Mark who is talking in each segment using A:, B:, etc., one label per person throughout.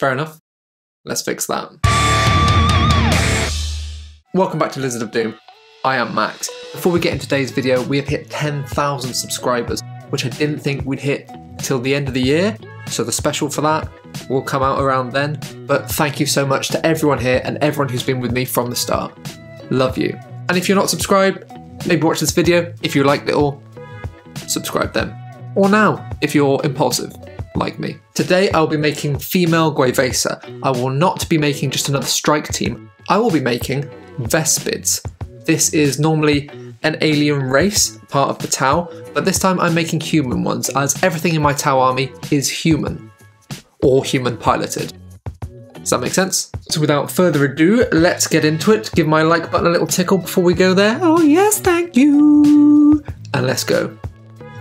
A: Fair enough. Let's fix that. Welcome back to Lizard of Doom. I am Max. Before we get into today's video, we have hit 10,000 subscribers, which I didn't think we'd hit till the end of the year, so the special for that will come out around then. But thank you so much to everyone here and everyone who's been with me from the start. Love you. And if you're not subscribed, maybe watch this video. If you liked it all, subscribe then. Or now, if you're impulsive like me. Today I'll be making female Gue'vesa. I will not be making just another strike team. I will be making Vespids. This is normally an alien race, part of the Tau, but this time I'm making human ones, as everything in my Tau army is human. Or human piloted. Does that make sense? So without further ado, let's get into it. Give my like button a little tickle before we go there. Oh yes, thank you! And let's go.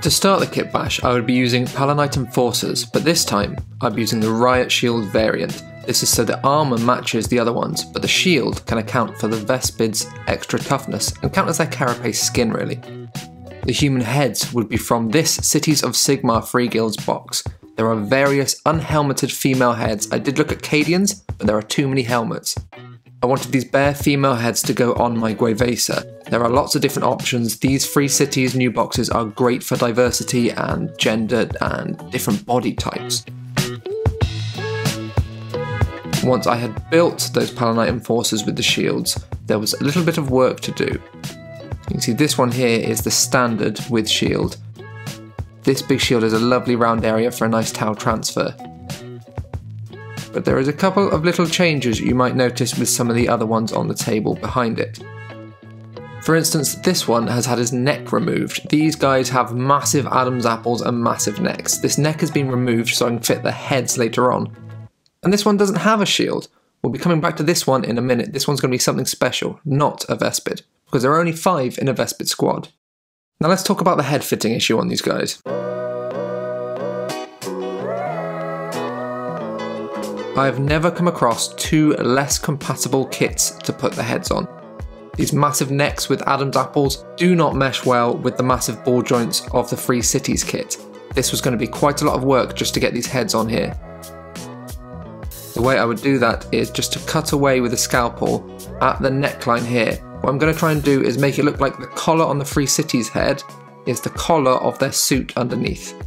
A: To start the kit bash, I would be using Palanite Enforcers, but this time I'd be using the Riot Shield variant. This is so the armour matches the other ones, but the shield can account for the Vespid's extra toughness and count as their carapace skin really. The human heads would be from this Cities of Sigmar Free Guilds box. There are various unhelmeted female heads. I did look at Cadians, but there are too many helmets. I wanted these bare female heads to go on my Gue'vesa. There are lots of different options. These free cities new boxes are great for diversity and gender and different body types. Once I had built those Palanite Enforcers with the shields, there was a little bit of work to do. You can see this one here is the standard with shield. This big shield is a lovely round area for a nice Tau transfer but there is a couple of little changes you might notice with some of the other ones on the table behind it. For instance, this one has had his neck removed. These guys have massive Adam's apples and massive necks. This neck has been removed so I can fit the heads later on. And this one doesn't have a shield. We'll be coming back to this one in a minute. This one's going to be something special, not a Vespid, because there are only five in a Vespid squad. Now let's talk about the head fitting issue on these guys. I have never come across two less compatible kits to put the heads on. These massive necks with Adam's apples do not mesh well with the massive ball joints of the Free Cities kit. This was going to be quite a lot of work just to get these heads on here. The way I would do that is just to cut away with a scalpel at the neckline here. What I'm going to try and do is make it look like the collar on the Free Cities head is the collar of their suit underneath.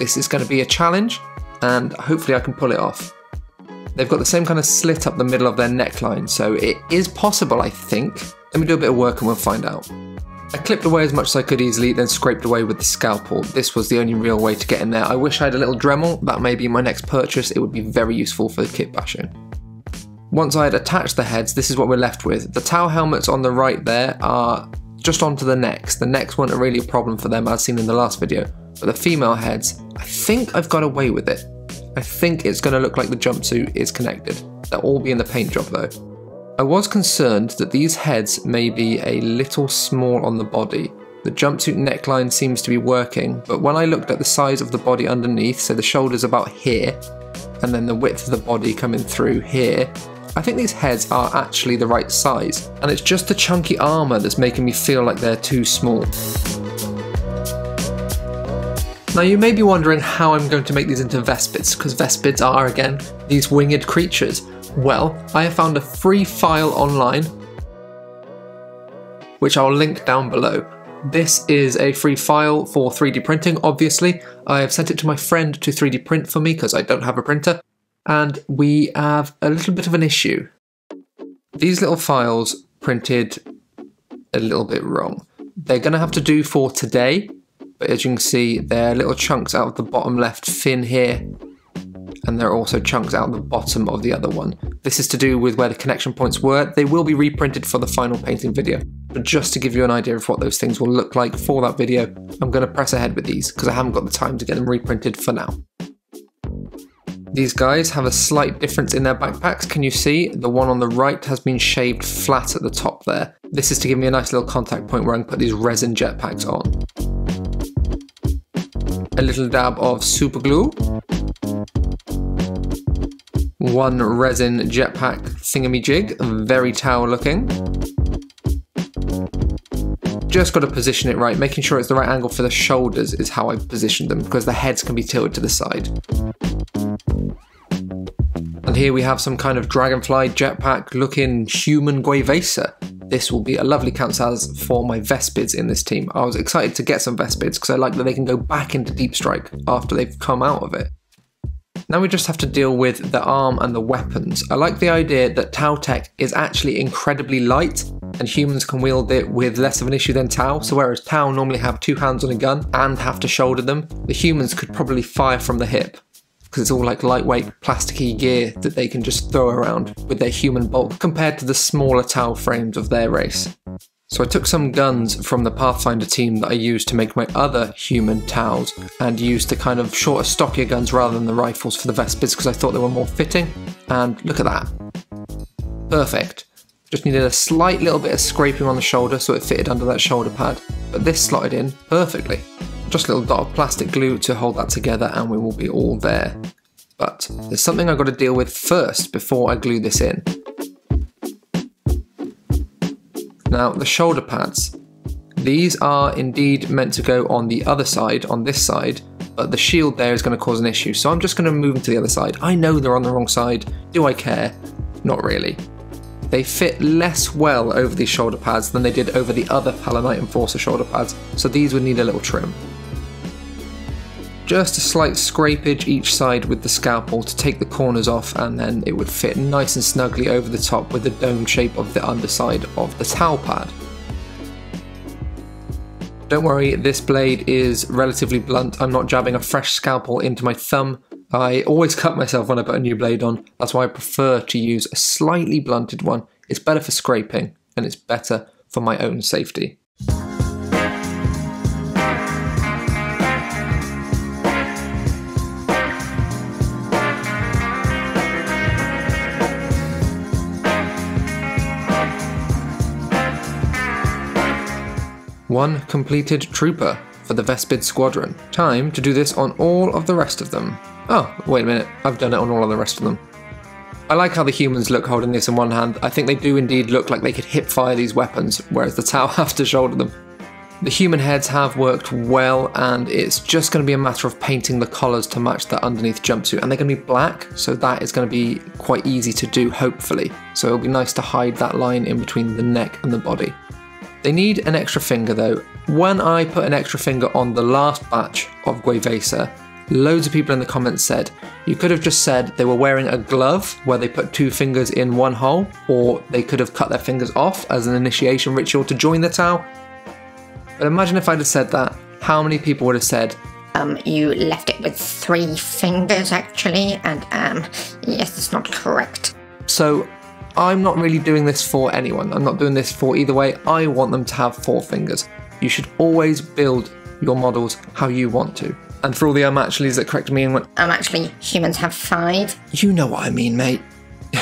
A: This is going to be a challenge and hopefully I can pull it off. They've got the same kind of slit up the middle of their neckline, so it is possible, I think. Let me do a bit of work and we'll find out. I clipped away as much as I could easily, then scraped away with the scalpel. This was the only real way to get in there. I wish I had a little Dremel, that may be my next purchase, it would be very useful for kit bashing. Once I had attached the heads, this is what we're left with. The Tau helmets on the right there are just onto the necks. The necks weren't really a problem for them as seen in the last video, but the female heads, I think I've got away with it. I think it's going to look like the jumpsuit is connected. They'll all be in the paint job though. I was concerned that these heads may be a little small on the body. The jumpsuit neckline seems to be working, but when I looked at the size of the body underneath, so the shoulders about here, and then the width of the body coming through here, I think these heads are actually the right size, and it's just the chunky armour that's making me feel like they're too small. Now you may be wondering how I'm going to make these into Vespids, because Vespids are, again, these winged creatures. Well, I have found a free file online, which I'll link down below. This is a free file for 3D printing, obviously. I have sent it to my friend to 3D print for me because I don't have a printer. And we have a little bit of an issue. These little files printed a little bit wrong. They're going to have to do for today but as you can see, there are little chunks out of the bottom left fin here, and there are also chunks out of the bottom of the other one. This is to do with where the connection points were. They will be reprinted for the final painting video, but just to give you an idea of what those things will look like for that video, I'm going to press ahead with these because I haven't got the time to get them reprinted for now. These guys have a slight difference in their backpacks. Can you see? The one on the right has been shaved flat at the top there. This is to give me a nice little contact point where I can put these resin jetpacks on a little dab of super glue, one resin jetpack thingamajig, jig, very Tau looking. Just got to position it right, making sure it's the right angle for the shoulders is how I positioned them because the heads can be tilted to the side. And here we have some kind of dragonfly jetpack looking human Gue'vesa. This will be a lovely Kansas for my Vespids in this team. I was excited to get some Vespids because I like that they can go back into Deep Strike after they've come out of it. Now we just have to deal with the arm and the weapons. I like the idea that Tau Tech is actually incredibly light and humans can wield it with less of an issue than Tau. So whereas Tau normally have two hands on a gun and have to shoulder them, the humans could probably fire from the hip because it's all like lightweight plasticky gear that they can just throw around with their human bulk compared to the smaller Tau frames of their race. So I took some guns from the Pathfinder team that I used to make my other human Taus and used the kind of shorter, stockier guns rather than the rifles for the Vespids because I thought they were more fitting. And look at that. Perfect. Just needed a slight little bit of scraping on the shoulder so it fitted under that shoulder pad, but this slotted in perfectly. Just a little dot of plastic glue to hold that together and we will be all there. But there's something I've got to deal with first before I glue this in. Now, the shoulder pads. These are indeed meant to go on the other side, on this side, but the shield there is going to cause an issue. So I'm just going to move them to the other side. I know they're on the wrong side. Do I care? Not really. They fit less well over these shoulder pads than they did over the other Palanite Enforcer shoulder pads, so these would need a little trim. Just a slight scrapage each side with the scalpel to take the corners off and then it would fit nice and snugly over the top with the dome shape of the underside of the Tau pad. Don't worry, this blade is relatively blunt. I'm not jabbing a fresh scalpel into my thumb. I always cut myself when I put a new blade on. That's why I prefer to use a slightly blunted one. It's better for scraping and it's better for my own safety. One completed trooper for the Vespid squadron. Time to do this on all of the rest of them. Oh, wait a minute, I've done it on all of the rest of them. I like how the humans look holding this in one hand. I think they do indeed look like they could hip fire these weapons, whereas the Tau have to shoulder them. The human heads have worked well, and it's just going to be a matter of painting the collars to match the underneath jumpsuit. And they're going to be black, so that is going to be quite easy to do, hopefully. So it'll be nice to hide that line in between the neck and the body. They need an extra finger though. When I put an extra finger on the last batch of Gue'vesa, loads of people in the comments said you could have just said they were wearing a glove where they put two fingers in one hole, or they could have cut their fingers off as an initiation ritual to join the Tau. But imagine if I'd have said that, how many people would have said,
B: um, you left it with three fingers actually, and um, yes, it's not correct.
A: So I'm not really doing this for anyone. I'm not doing this for either way. I want them to have four fingers. You should always build your models how you want to. And for all the unmatchlies that corrected me and went,
B: Um, actually, humans have five.
A: You know what I mean, mate.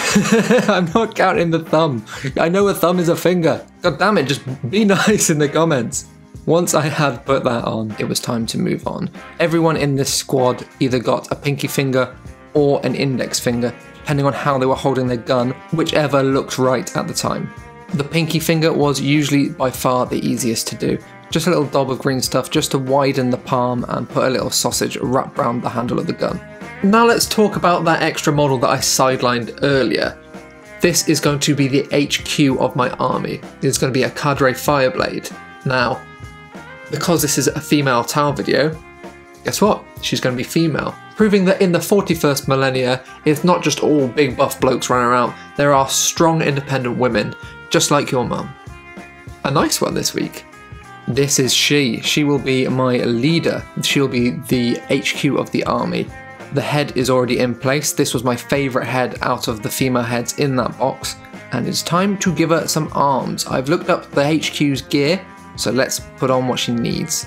A: I'm not counting the thumb. I know a thumb is a finger. God damn it, just be nice in the comments. Once I had put that on, it was time to move on. Everyone in this squad either got a pinky finger or an index finger, depending on how they were holding their gun, whichever looked right at the time. The pinky finger was usually by far the easiest to do. Just a little dob of green stuff just to widen the palm and put a little sausage wrapped around the handle of the gun. Now let's talk about that extra model that I sidelined earlier. This is going to be the HQ of my army. It's going to be a Cadre Fireblade. Now, because this is a female Tau video, guess what? She's going to be female. Proving that in the 41st millennia, it's not just all big buff blokes running around, there are strong independent women, just like your mum. A nice one this week. This is she. She will be my leader. She'll be the HQ of the army. The head is already in place. This was my favourite head out of the female heads in that box. And it's time to give her some arms. I've looked up the HQ's gear, so let's put on what she needs.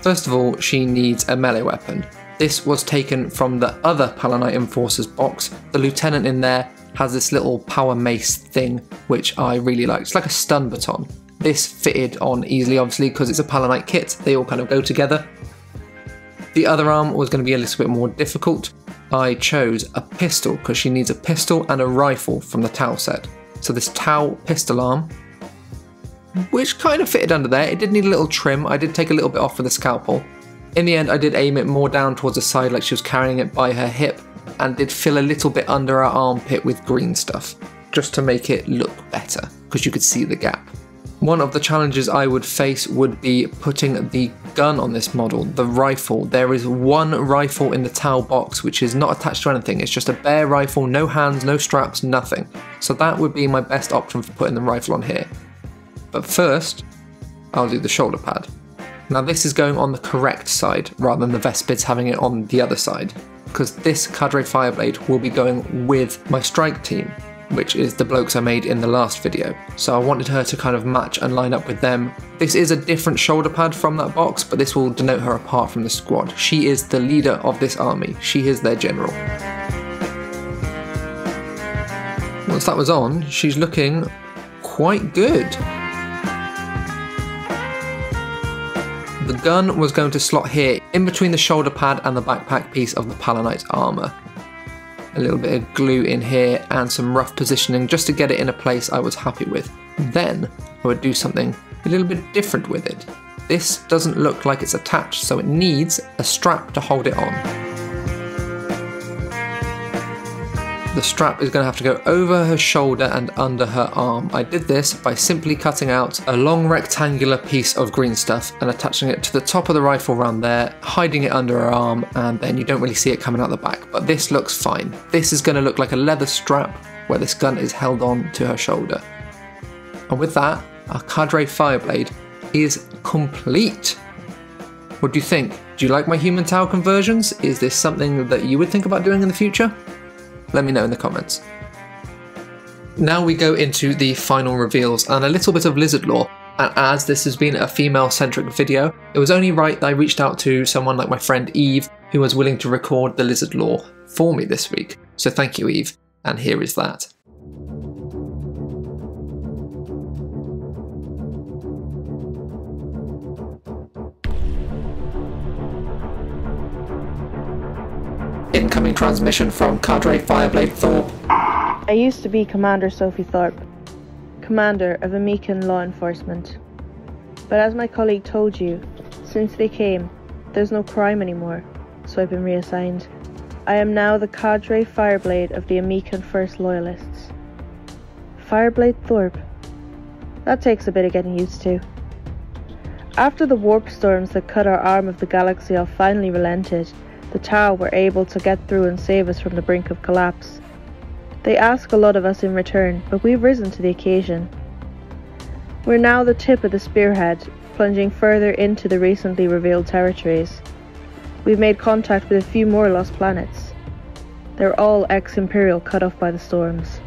A: First of all, she needs a melee weapon. This was taken from the other Palanite Enforcers box. The lieutenant in there has this little power mace thing, which I really like. It's like a stun baton. This fitted on easily, obviously, because it's a Palanite kit. They all kind of go together. The other arm was going to be a little bit more difficult. I chose a pistol because she needs a pistol and a rifle from the Tau set. So this Tau pistol arm which kind of fitted under there. It did need a little trim. I did take a little bit off with the scalpel. In the end, I did aim it more down towards the side like she was carrying it by her hip, and did fill a little bit under her armpit with green stuff, just to make it look better, because you could see the gap. One of the challenges I would face would be putting the gun on this model, the rifle. There is one rifle in the Tau box which is not attached to anything, it's just a bare rifle, no hands, no straps, nothing. So that would be my best option for putting the rifle on here. But first, I'll do the shoulder pad. Now this is going on the correct side rather than the Vespids having it on the other side because this Cadre Fireblade will be going with my strike team which is the blokes I made in the last video. So I wanted her to kind of match and line up with them. This is a different shoulder pad from that box, but this will denote her apart from the squad. She is the leader of this army. She is their general. Once that was on, she's looking quite good. The gun was going to slot here, in between the shoulder pad and the backpack piece of the Palanite armour. A little bit of glue in here and some rough positioning just to get it in a place I was happy with. Then I would do something a little bit different with it. This doesn't look like it's attached, so it needs a strap to hold it on. The strap is going to have to go over her shoulder and under her arm. I did this by simply cutting out a long rectangular piece of green stuff and attaching it to the top of the rifle around there, hiding it under her arm, and then you don't really see it coming out the back. But this looks fine. This is going to look like a leather strap where this gun is held on to her shoulder. And with that, our Cadre Fireblade is complete. What do you think? Do you like my human Tau conversions? Is this something that you would think about doing in the future? Let me know in the comments. Now we go into the final reveals and a little bit of lizard lore. And as this has been a female centric video, it was only right that I reached out to someone like my friend Eve, who was willing to record the lizard lore for me this week. So thank you, Eve, and here is that. Incoming transmission from Cadre Fireblade Thorpe.
C: I used to be Commander Sophie Thorpe, Commander of Ameekan Law Enforcement. But as my colleague told you, since they came, there's no crime anymore, so I've been reassigned. I am now the Cadre Fireblade of the Ameekan First Loyalists. Fireblade Thorpe. That takes a bit of getting used to. After the warp storms that cut our arm of the galaxy off finally relented, the Tau were able to get through and save us from the brink of collapse. They ask a lot of us in return, but we've risen to the occasion. We're now the tip of the spearhead, plunging further into the recently revealed territories. We've made contact with a few more lost planets. They're all ex Imperial cut off by the storms.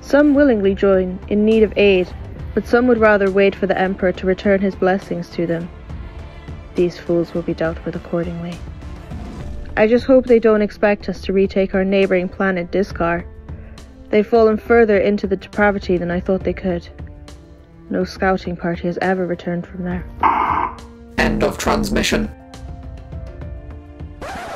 C: Some willingly join, in need of aid, but some would rather wait for the Emperor to return his blessings to them. These fools will be dealt with accordingly. I just hope they don't expect us to retake our neighbouring planet Discar. They've fallen further into the depravity than I thought they could. No scouting party has ever returned from there.
A: End of transmission.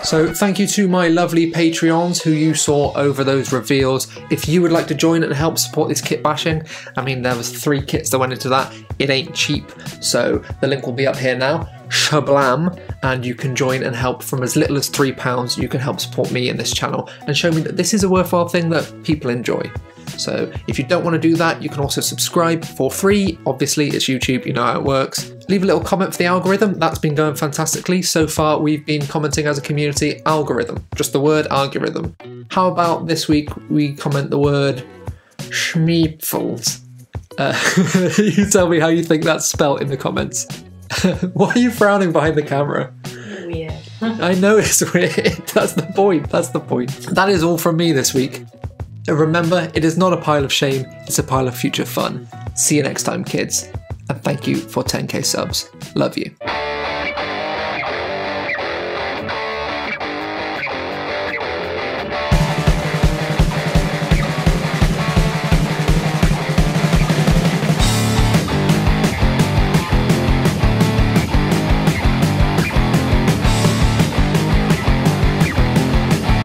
A: So, thank you to my lovely Patreons who you saw over those reveals. If you would like to join and help support this kit bashing, I mean, there was three kits that went into that. It ain't cheap, so the link will be up here now. Shablam, and you can join and help from as little as £3. You can help support me in this channel and show me that this is a worthwhile thing that people enjoy. So if you don't want to do that, you can also subscribe for free. Obviously, it's YouTube, you know how it works. Leave a little comment for the algorithm. That's been going fantastically. So far, we've been commenting as a community algorithm, just the word algorithm. How about this week we comment the word schmeepfels? Uh, you tell me how you think that's spelt in the comments. Why are you frowning behind the camera?
D: Weird.
A: I know it's weird. That's the point. That's the point. That is all from me this week. Remember, it is not a pile of shame, it's a pile of future fun. See you next time, kids. And thank you for 10k subs. Love you.